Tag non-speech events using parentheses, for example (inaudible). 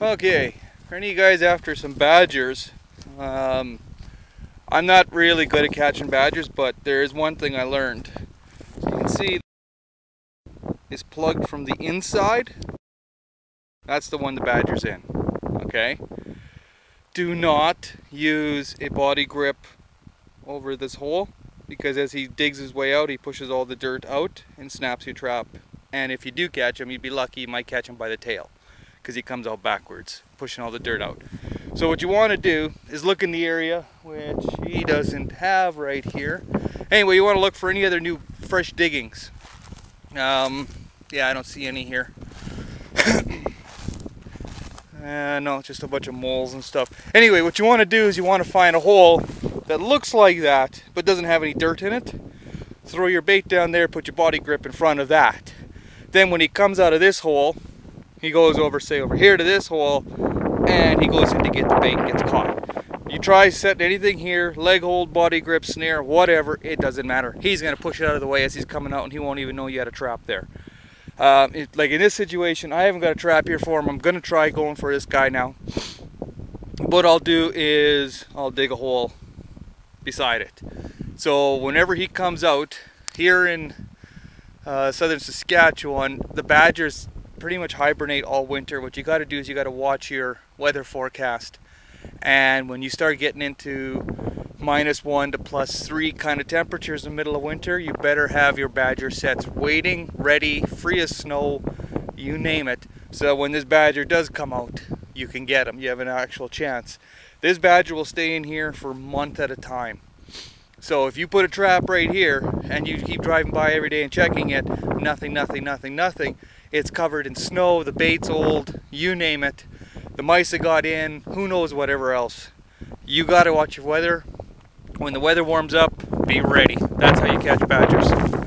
Okay, for any of you guys after some badgers, um, I'm not really good at catching badgers, but there is one thing I learned. You can see is plugged from the inside. That's the one the badger's in. Okay? Do not use a body grip over this hole because as he digs his way out, he pushes all the dirt out and snaps your trap. And if you do catch him, you'd be lucky you might catch him by the tail because he comes out backwards, pushing all the dirt out. So what you want to do is look in the area, which he doesn't have right here. Anyway, you want to look for any other new fresh diggings. Um, yeah, I don't see any here. (coughs) uh, no, just a bunch of moles and stuff. Anyway, what you want to do is you want to find a hole that looks like that, but doesn't have any dirt in it. Throw your bait down there, put your body grip in front of that. Then when he comes out of this hole, he goes over, say, over here to this hole, and he goes in to get the bait and gets caught. You try setting anything here, leg hold, body grip, snare, whatever, it doesn't matter. He's going to push it out of the way as he's coming out and he won't even know you had a trap there. Uh, it, like in this situation, I haven't got a trap here for him. I'm going to try going for this guy now. What I'll do is I'll dig a hole beside it. So whenever he comes out, here in uh, southern Saskatchewan, the badgers pretty much hibernate all winter. What you got to do is you got to watch your weather forecast. And when you start getting into minus one to plus three kind of temperatures in the middle of winter, you better have your badger sets waiting, ready, free of snow, you name it. So when this badger does come out, you can get him. You have an actual chance. This badger will stay in here for a month at a time. So if you put a trap right here and you keep driving by every day and checking it, nothing, nothing, nothing, nothing, it's covered in snow, the bait's old, you name it. The mice have got in, who knows whatever else. You gotta watch your weather. When the weather warms up, be ready. That's how you catch badgers.